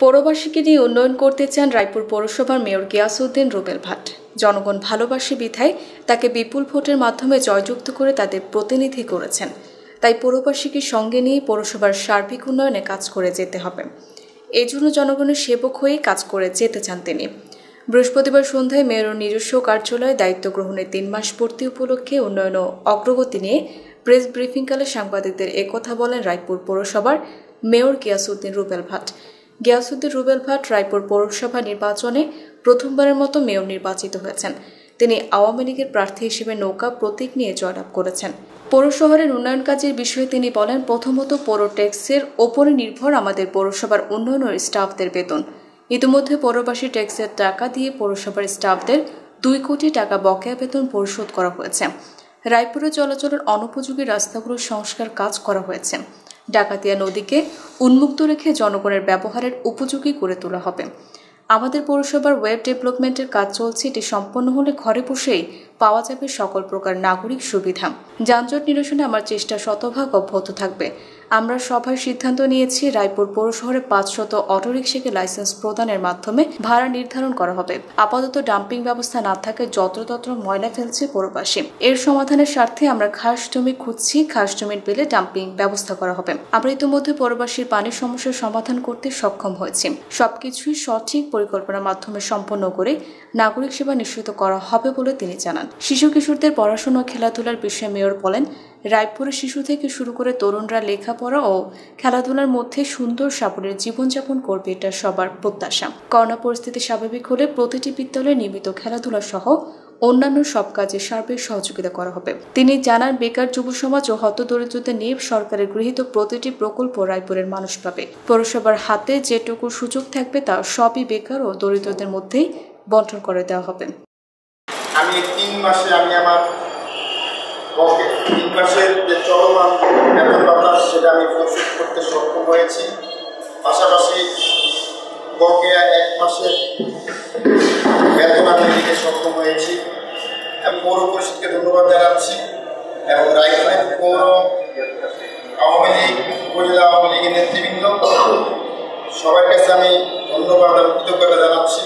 পৌরবাসীকে নিয়ে উন্নয়ন করতে চান রায়পুর পৌরসভার মেয়র গিয়াসউদ্দিন রুবেল ভাট। জনগণ ভালোবাসে বিধায় তাকে বিপুল ভোটের মাধ্যমে জয়যুক্ত করে তাদের প্রতিনিধি করেছেন। তাই পৌরবাসীকে সঙ্গে নিয়ে পৌরসভার সার্বিক উন্নয়নে কাজ করে যেতে হবে। এই জন্য জনগণের সেবক হয়েই কাজ করে যেতে চান তিনি। বৃহস্পতিবার সন্ধ্যায় মেয়রের নিজস্ব কার্যালয়ে দায়িত্ব গ্রহণের তিন মাস পূর্তি উপলক্ষে উন্নয়ন ও অগ্রগতি নিয়ে প্রেস ব্রিফিংকালে সাংবাদিকদের একথা বলেন রায়পুর পৌরসভার মেয়র গিয়াসউদ্দিন রুবেল ভাট। গিয়াসউদ্দিন রুবেল ভাট রায়পুর পৌরসভা নির্বাচনে প্রথমবারের মতো মেয়র নির্বাচিত হয়েছেন। তিনি আওয়ামী লীগের প্রার্থী হিসেবে নৌকা প্রতীক নিয়ে জয়লাভ করেছেন। পৌর শহরের উন্নয়ন কাজের বিষয়ে তিনি বলেন, প্রথমত পৌর ট্যাক্সের ওপরে নির্ভর আমাদের পৌরসভার উন্নয়ন ও স্টাফদের বেতন। ইতিমধ্যে পৌরবাসী ট্যাক্সের টাকা দিয়ে পৌরসভার স্টাফদের দুই কোটি টাকা বকেয়া বেতন পরিশোধ করা হয়েছে। রায়পুরে চলাচলের অনুপযোগী রাস্তাগুলোর সংস্কার কাজ করা হয়েছে। ডাকাতিয়া নদীকে উন্মুক্ত রেখে জনগণের ব্যবহারের উপযোগী করে তোলা হবে। আমাদের পৌরসভার ওয়েব ডেভেলপমেন্টের কাজ চলছে, এটি সম্পন্ন হলে ঘরে বসেই পাওয়া যাবে সকল প্রকার নাগরিক সুবিধা। যানজট নিরসনে আমার চেষ্টা শতভাগ অব্যাহত থাকবে। আমরা সভায় সিদ্ধান্ত নিয়েছি, রায়পুর পৌরশহরে পাঁচশত অটোরিকশাকে লাইসেন্স প্রদানের মাধ্যমে ভাড়া নির্ধারণ করা হবে। আপাতত ডাম্পিং ব্যবস্থা না থাকে, যত্রতত্র ময়লা ফেলছে পৌরবাসী। এর সমাধানের স্বার্থে আমরা খাস জমি খুঁজছি, খাস জমির পেলে ডাম্পিং ব্যবস্থা করা হবে। আমরা ইতিমধ্যে পৌরবাসীর পানির সমস্যার সমাধান করতে সক্ষম হয়েছি। সবকিছুই সঠিক পরিকল্পনার মাধ্যমে সম্পন্ন করে নাগরিক সেবা নিশ্চিত করা হবে বলে তিনি জানান। শিশু কিশোরদের পড়াশোনা ও খেলাধুলার বিষয়ে মেয়র বলেন, রায়পুরের শিশু থেকে শুরু করে তরুণরা লেখাপড়া ও খেলাধুলার মধ্যে সুন্দর সাবলীর জীবনযাপন করবে এটা সবার প্রত্যাশা। করোনা পরিস্থিতি স্বাভাবিক হলে প্রতিটি বিদ্যালয়ে নিয়মিত খেলাধুলা সহ অন্যান্য সব কাজে সার্বিক সহযোগিতা করা হবে। তিনি জানান, বেকার যুব সমাজ ও হতদরিদ্রদের নিয়ে সরকারের গৃহীত প্রতিটি প্রকল্প রায়পুরের মানুষ পাবে। পৌরসভার হাতে যেটুকু সুযোগ থাকবে তা সবই বেকার ও দরিদ্রদের মধ্যেই বন্টন করে দেওয়া হবে। আমি তিন মাসে আমি আমার তিন মাসের যে চলমান বেতন ভাতা, সেটা আমি পরিশোধ করতে সক্ষম হয়েছি। পাশাপাশি বকেয়া এক মাসের বেতন আমি দিতে সক্ষম হয়েছি আমি পৌর পরিষদকে ধন্যবাদ জানাচ্ছি এবং রায়গঞ্জ পৌর আওয়ামী লীগ, উপজেলা আওয়ামী লীগের নেতৃবৃন্দ সবার কাছে আমি ধন্যবাদ এবং কৃতজ্ঞতা জানাচ্ছি।